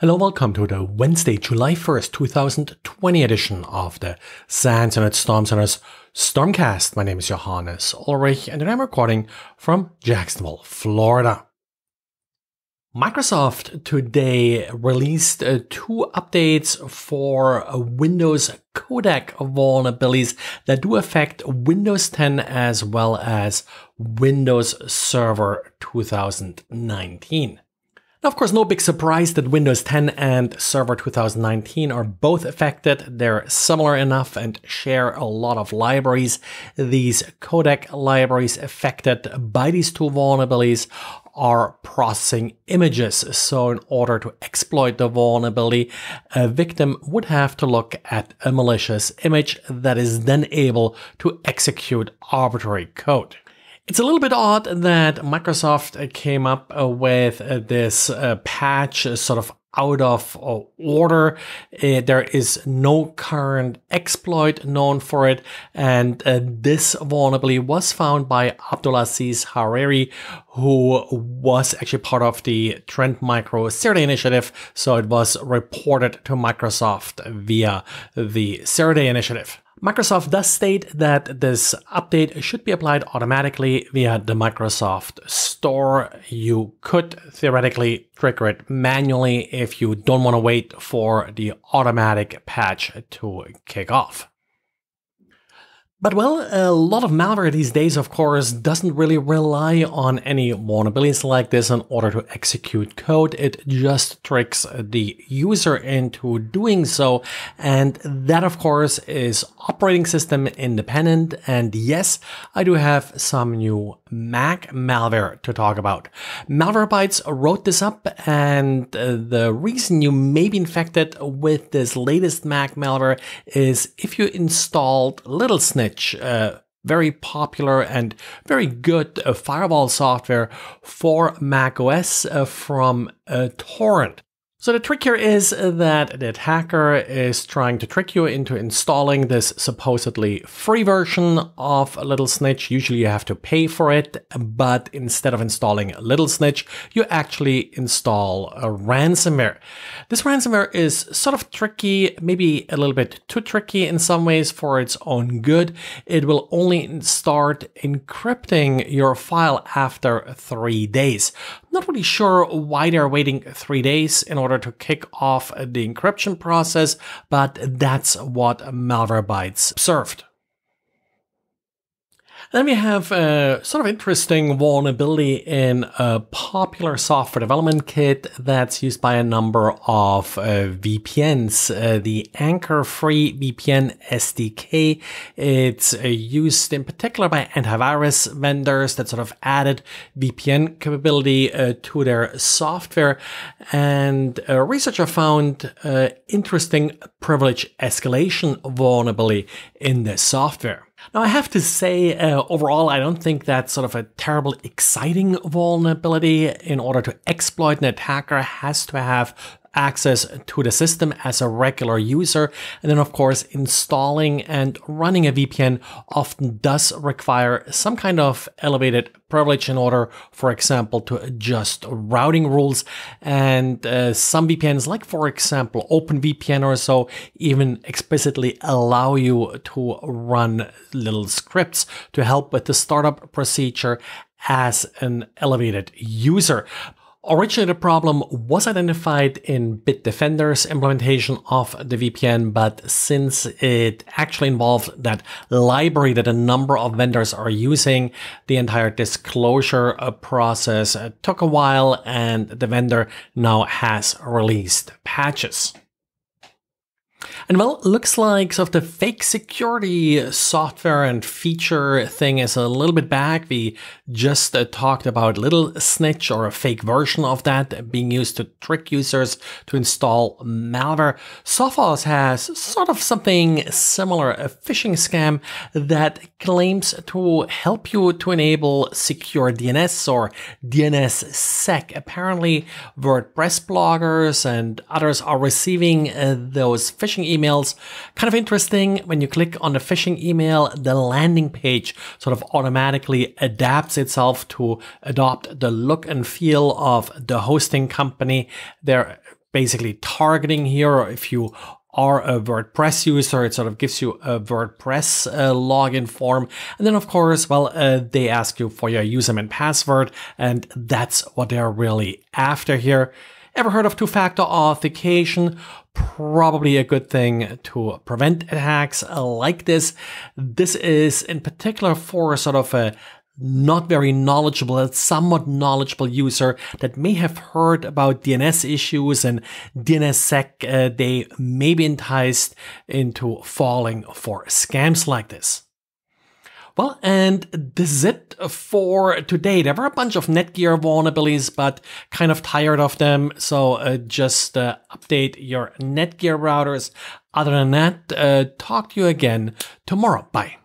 Hello, welcome to the Wednesday, July 1st, 2020 edition of the SANS Internet Storm Center's Stormcast. My name is Johannes Ullrich and I'm recording from Jacksonville, Florida. Microsoft today released uh, two updates for uh, Windows codec vulnerabilities that do affect Windows 10 as well as Windows Server 2019. Now, of course, no big surprise that Windows 10 and Server 2019 are both affected. They're similar enough and share a lot of libraries. These codec libraries affected by these two vulnerabilities are processing images. So in order to exploit the vulnerability, a victim would have to look at a malicious image that is then able to execute arbitrary code. It's a little bit odd that Microsoft came up uh, with uh, this uh, patch sort of out of order. there is no current exploit known for it. And this vulnerability was found by Abdulaziz Hariri, who was actually part of the Trend Micro Zero Day initiative. So it was reported to Microsoft via the Zero Day initiative. Microsoft does state that this update should be applied automatically via the Microsoft Store. You could theoretically trigger it manually if you don't want to wait for the automatic patch to kick off. But well, a lot of malware these days, of course, doesn't really rely on any vulnerabilities like this in order to execute code. It just tricks the user into doing so. And that, of course, is operating system independent. And yes, I do have some new Mac malware to talk about. Malwarebytes wrote this up, and uh, the reason you may be infected with this latest Mac malware is if you installed Little Very popular and very good uh, firewall software for Mac OS uh, from uh, Torrent. So the trick here is that the attacker is trying to trick you into installing this supposedly free version of Little Snitch. Usually you have to pay for it, but instead of installing Little Snitch, you actually install a ransomware. This ransomware is sort of tricky, maybe a little bit too tricky in some ways for its own good. It will only start encrypting your file after three days. Not really sure why they're waiting three days in order to kick off the encryption process, but that's what Malwarebytes observed. Then we have a sort of interesting vulnerability in a popular software development kit that's used by a number of uh, VPNs. Uh, the Anchor Free VPN SDK. It's uh, used in particular by antivirus vendors that sort of added VPN capability uh, to their software. And a researcher found uh, interesting privilege escalation vulnerability in the software. Now, I have to say, uh, overall, I don't think that's sort of a terrible exciting vulnerability. In order to exploit, an attacker has to have access to the system as a regular user. And then, of course, installing and running a VPN often does require some kind of elevated privilege in order, for example, to adjust routing rules. And uh, some VPNs, like for example, OpenVPN or so, even explicitly allow you to run little scripts to help with the startup procedure as an elevated user. Originally, the problem was identified in Bitdefender's implementation of the VPN, but since it actually involved that library that a number of vendors are using, the entire disclosure uh, process uh, took a while and the vendor now has released patches. And well, looks like sort of the fake security software and feature thing is a little bit back. We just uh, talked about Little Snitch or a fake version of that being used to trick users to install malware. Sophos has sort of something similar, a phishing scam that claims to help you to enable secure DNS or DNSSEC. Apparently, WordPress bloggers and others are receiving uh, those phishing emails. Kind of interesting when you click on the phishing email, the landing page sort of automatically adapts itself to adopt the look and feel of the hosting company. They're basically targeting here. If you are a WordPress user, it sort of gives you a WordPress uh, login form. And then, of course, well, uh, they ask you for your username and password, and that's what they're really after here. Ever heard of two factor authentication? Probably a good thing to prevent attacks like this. This is in particular for sort of a not very knowledgeable, somewhat knowledgeable user that may have heard about DNS issues and DNSSEC, uh, they may be enticed into falling for scams like this. Well, and this is it for today. There were a bunch of Netgear vulnerabilities, but kind of tired of them. So uh, just uh, update your Netgear routers. Other than that, uh, talk to you again tomorrow. Bye.